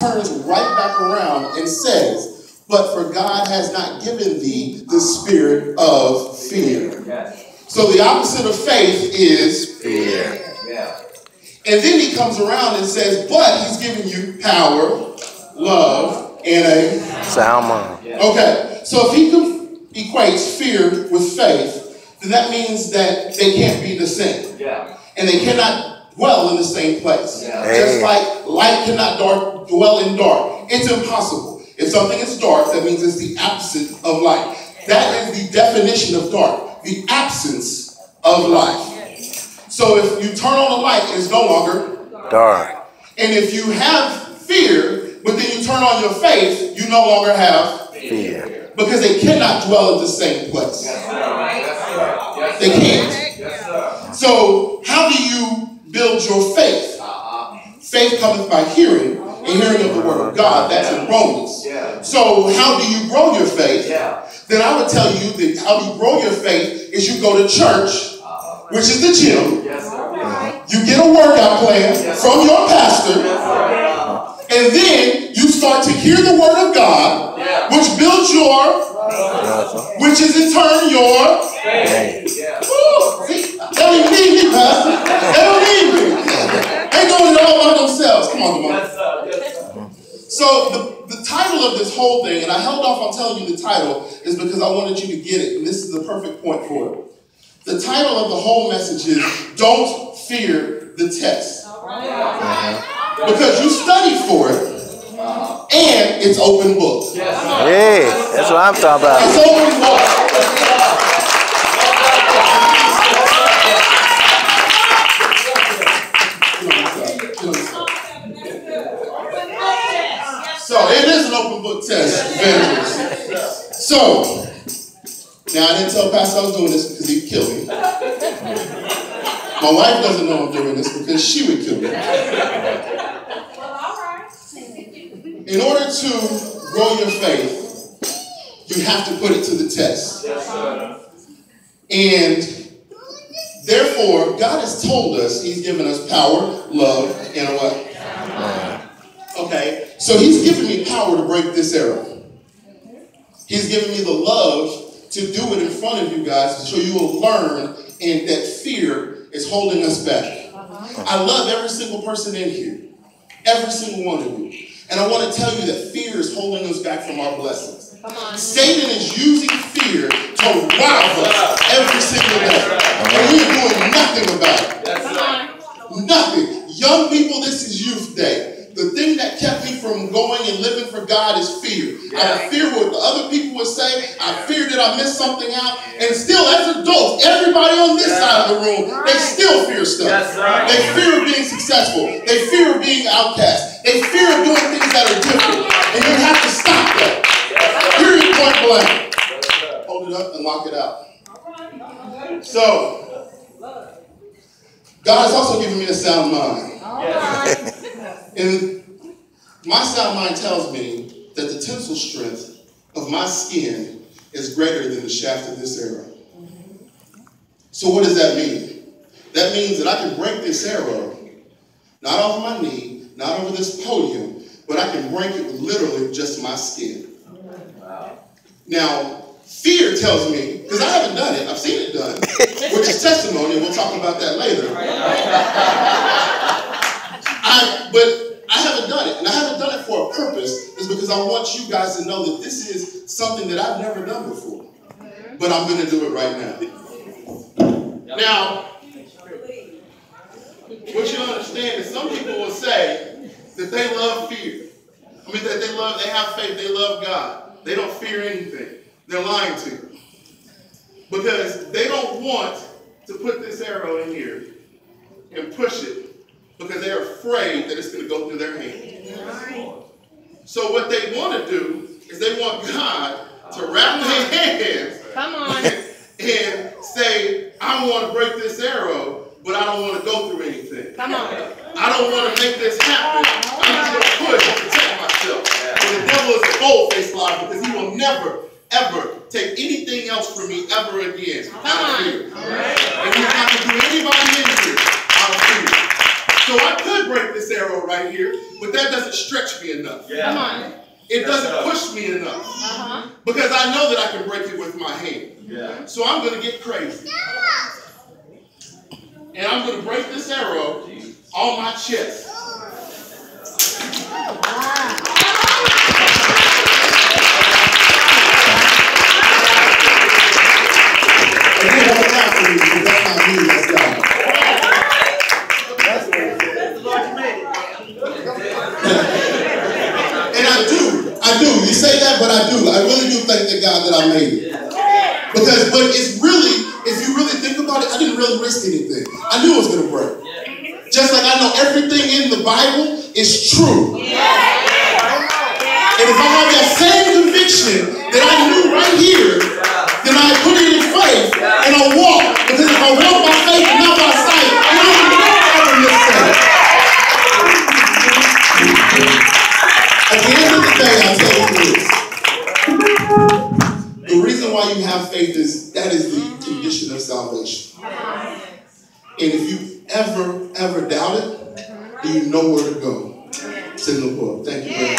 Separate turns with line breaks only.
turns right back around and says, But for God has not given thee the spirit of fear. Yes. So the opposite of faith is
Fear. Yeah.
And then he comes around and says, But he's giving you power, love, and a
Sound mind.
Okay, so if he equates fear with faith, then that means that they can't be the same.
Yeah.
And they cannot dwell in the same place.
Yeah.
Just like light cannot dark, dwell in dark. It's impossible. If something is dark, that means it's the opposite of light. That is the definition of dark, the absence of light. So if you turn on the light, it's no longer
Dark.
and if you have fear, but then you turn on your faith, you no longer have
Fear.
because they cannot dwell in the same place. They can't.
Yes.
So, how do you build your faith? Faith cometh by hearing, and hearing of the word of God. That's in Romans.
Yeah.
So, how do you grow your faith?
Yeah.
Then I would tell you that how you grow your faith is you go to church, which is the gym.
Yes, sir.
You get a workout plan from your pastor.
Yes.
And then you start to hear the word of God, which builds your, which is in turn your.
Hey.
Yeah.
Woo! See, they don't even need me, Pastor. They don't need me. They doing it all by themselves. Come on, come on.
Yes, sir. Yes, sir.
So the, the title of this whole thing, and I held off on telling you the title, is because I wanted you to get it, and this is the perfect point for it. The title of the whole message is "Don't Fear the Test," because you studied for it, and it's open book.
Yes, sir.
Hey, that's what I'm talking about.
It's open book. So it is an open book test, evangelist. So now I didn't tell Pastor I was doing this because he'd kill me. My wife doesn't know I'm doing this because she would kill me. Well, all right. In order to grow your faith, you have to put it to the test.
Yes, sir.
And therefore, God has told us He's given us power, love, and a what? Okay, so He's given me power to break this arrow. He's given me the love to do it in front of you guys so you will learn and that fear is holding us back. I love every single person in here, every single one of you. And I want to tell you that fear is holding us back from our blessings. Satan is using fear to wow us every single day. And we're doing nothing about it. Nothing. Young people, this is youth day. The thing that kept me from going and living for God is fear. I fear what the other people would say. I fear that I missed something out. And still, as adults, everybody on this side of the room, they still fear stuff.
Yes, sir.
They fear of being successful. They fear of being outcast. They fear of doing things that are different. And you have to stop that. Period, point blank. Hold it up and lock it out. So, God has also given me a sound mind. And my sound mind tells me that the tensile strength of my skin is greater than the shaft of this arrow. So what does that mean? That means that I can break this arrow, not off my knee, not over this podium, but I can break it with literally just my skin. Now, fear tells me, because I haven't done it, I've seen it done, which is testimony, and we'll talk about that later. I, but I haven't done it, and I haven't done it for a purpose. Is because I want you guys to know that this is something that I've never done before, but I'm going to do it right now. Now, what you understand is some people will say that they love fear. I mean, that they love, they have faith, they love God. They don't fear anything. They're lying to you because they don't want to put this arrow in here and push it because they're afraid that it's going to go through their hand. So what they want to do is they want God to wrap their hands
Come on.
and say, I want to break this arrow, but I don't want to go through anything.
Come on.
I don't want to make this happen. I'm just going to push and protect myself. And the devil is a bold-faced liar because he will never, ever take anything else from me ever again of fear. And he's not going to do anybody in here out of fear. So I could break this arrow right right here, but that doesn't stretch me enough.
Come on.
It doesn't push me enough
Uh-huh.
because I know that I can break it with my hand.
Yeah.
So I'm going to get crazy. And I'm going to break this arrow on my chest. Again, one more time for me, because that's not me, that's God. And I do, I do. You say that, but I do. I really do thank the God that I made it. Because, but it's really, if you really think about it, I didn't really risk anything. I knew it was going to break. Just like I know everything in the Bible is true. And if I have that same conviction that I knew right here, then I put it in faith and I walk. Because if I walk by faith is that is the mm-hmm. condition of salvation. And if you ever, ever doubt it, you know where to go. It's in the book. Thank you.